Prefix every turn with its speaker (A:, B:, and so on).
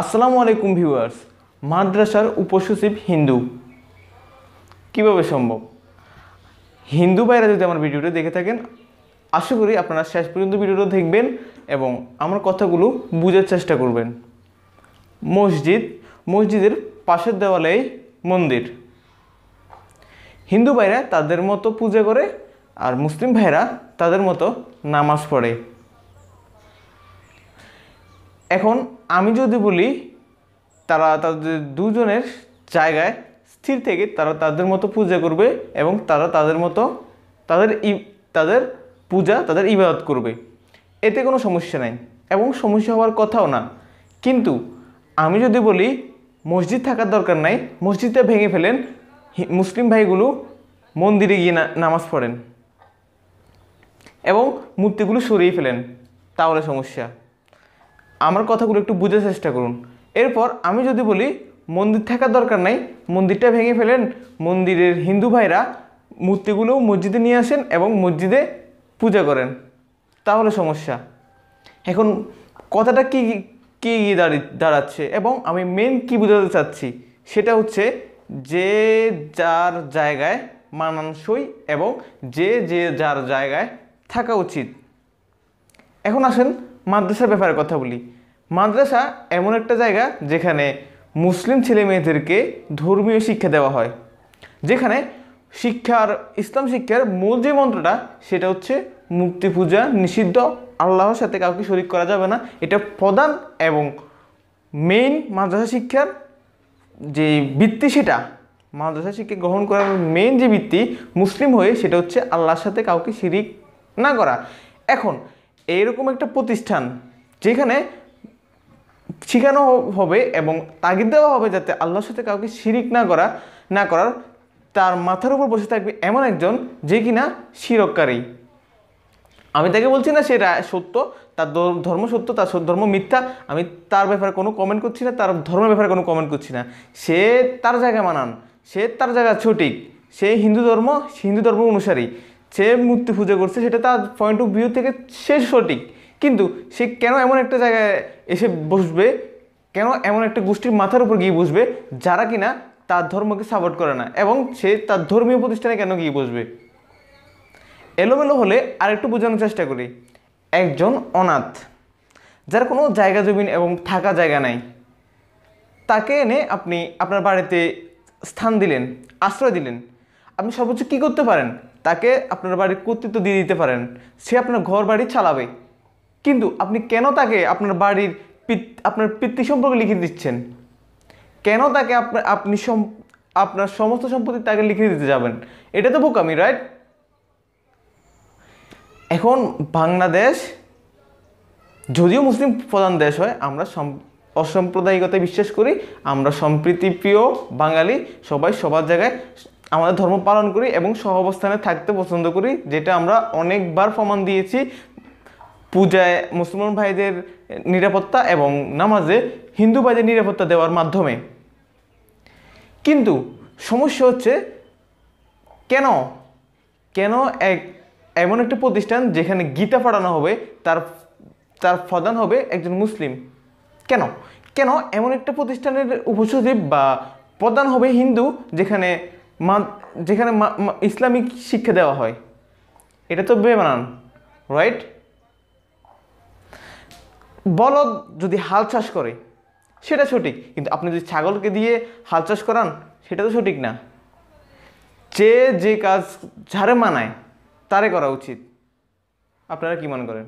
A: আসসালামু আলাইকুম ভিউয়ার্স, মাদ্রাসার উপসচিব হিন্দু। কীভাবে সম্ভব? হিন্দু ভাইরা যদি আমার ভিডিওটা দেখে থাকেন, আশা করি আপনারা শেষ পর্যন্ত ভিডিওটা দেখবেন এবং আমার কথাগুলো বুঝার চেষ্টা করবেন। মসজিদ, মসজিদের পাশের দেওয়ালেই মন্দির। হিন্দু ভাইরা তাদের মতো পূজা করে আর মুসলিম ভাইরা তাদের মতো নামাজ পড়ে। এখন আমি যদি বলি, তারা তাদের দুজনের জায়গায় স্থির থেকে তারা তাদের মতো পূজা করবে এবং তারা তাদের মতো তাদের তাদের পূজা, তাদের ইবাদত করবে। এতে কোনো সমস্যা নাই এবং সমস্যা হওয়ার কথাও না। কিন্তু আমি যদি বলি, মসজিদ থাকার দরকার নাই, মসজিদটা ভেঙে ফেলেন মুসলিম ভাইগুলো মন্দিরে গিয়ে নামাজ পড়েন এবং মূর্তিগুলো সরিয়ে ফেলেন, তাহলে সমস্যা। আমার কথাগুলো একটু বুঝার চেষ্টা করুন। এরপর আমি যদি বলি, মন্দির থাকার দরকার নাই, মন্দিরটা ভেঙে ফেলেন, মন্দিরের হিন্দু ভাইরা মূর্তিগুলো মসজিদে নিয়ে আসেন এবং মসজিদে পূজা করেন। তাহলে সমস্যা। এখন কথাটা কি কি গিয়ে দাঁড়ি দাঁড়াচ্ছে এবং আমি মেন কি বোঝাতে চাচ্ছি, সেটা হচ্ছে যে যার জায়গায় মানানসই এবং যে যে যার জায়গায় থাকা উচিত। এখন আসেন মাদ্রাসার ব্যাপারে কথা বলি। মাদ্রাসা এমন একটা জায়গা যেখানে মুসলিম ছেলে মেয়েদেরকে ধর্মীয় শিক্ষা দেওয়া হয়। যেখানে শিক্ষার ইসলাম শিক্ষার মূল যে মন্ত্রটা, সেটা হচ্ছে মূর্তি পূজা, নিষিদ্ধ, আল্লাহর সাথে কাউকে শরিক করা যাবে না। এটা প্রধান এবং মেইন মাদ্রাসা শিক্ষার যে বৃত্তি সেটা। মাদ্রাসা শিক্ষা গ্রহণ করার মেইন যে বৃত্তি মুসলিম হয়ে, সেটা হচ্ছে আল্লাহর সাথে কাউকে শিরিক না করা। এখন এইরকম একটা প্রতিষ্ঠান যেখানে শেখানো হবে এবং তাগিদ দেওয়া হবে যাতে আল্লাহর সাথে কাউকে শিরিক না করা, না করার, তার মাথার উপর বসে থাকবে এমন একজন যে কিনা শিরককারী আমি তাকে বলছি না সে সত্য, তার ধর্ম সত্য, তার ধর্ম মিথ্যা, আমি তার ব্যাপারে কোনো কমেন্ট করছি না, তার ধর্মের ব্যাপারে কোনো কমেন্ট করছি না। সে তার জায়গায় মানান, সে তার জায়গা সঠিক, সে হিন্দু ধর্ম হিন্দু ধর্ম অনুসারী। সে মূর্তি পূজা করছে, সেটা তার পয়েন্ট অফ ভিউ থেকে সে সঠিক। কিন্তু সে কেন এমন একটা জায়গায় এসে বসবে? কেন এমন একটা গোষ্ঠীর মাথার উপর গিয়ে বসবে? যারা কিনা তার ধর্মকে সাপোর্ট করে না, এবং সে তার ধর্মীয় প্রতিষ্ঠানে কেন গিয়ে বসবে? এলোমেলো হলে আরেকটু বোঝানোর চেষ্টা করি। একজন অনাথ, যার কোনো জায়গা জমিন এবং থাকা জায়গা নাই, তাকে এনে আপনি আপনার বাড়িতে স্থান দিলেন, আশ্রয় দিলেন। আপনি সর্বোচ্চ কী করতে পারেন? তাকে আপনার বাড়ির কর্তৃত্ব দিয়ে দিতে পারেন। সে আপনার ঘর বাড়ি চালাবে। কিন্তু আপনি কেন তাকে আপনার বাড়ির আপনার পিতৃ সম্পর্কে লিখে দিচ্ছেন? কেন তাকে আপনার আপনি আপনার সমস্ত সম্পত্তি তাকে লিখে দিতে যাবেন? এটা তো বোকামি রাইট এখন বাংলাদেশ, যদিও মুসলিম প্রধান দেশ হয়, আমরা সম- অসাম্প্রদায়িকতায় বিশ্বাস করি, আমরা সম্প্রীতিপ্রিয় বাঙালি, সবাই সবার জায়গায় আমাদের ধর্ম পালন করি এবং সহ অবস্থানে থাকতে পছন্দ করি, যেটা আমরা অনেকবার প্রমাণ দিয়েছি। পূজায় মুসলমান ভাইদের নিরাপত্তা এবং নামাজে হিন্দু ভাইদের নিরাপত্তা দেওয়ার মাধ্যমে। কিন্তু সমস্যা হচ্ছে, কেন? কেন এক, এমন একটা প্রতিষ্ঠান যেখানে গীতা পড়ানো হবে, তার তার প্রধান হবে একজন মুসলিম। কেন? কেন এমন একটা প্রতিষ্ঠানের উপসচিব বা প্রধান হবে হিন্দু, যেখানে মা যেখানে ইসলামিক শিক্ষা দেওয়া হয়, এটা তো বেমানান রাইট বলদ যদি হাল চাষ করে, সেটা সঠিক, কিন্তু আপনি যদি ছাগলকে দিয়ে হাল চাষ করান, সেটা তো সঠিক না। যে যে কাজ ঝাড়ে মানায়, তারে করা উচিত। আপনারা কি মনে করেন?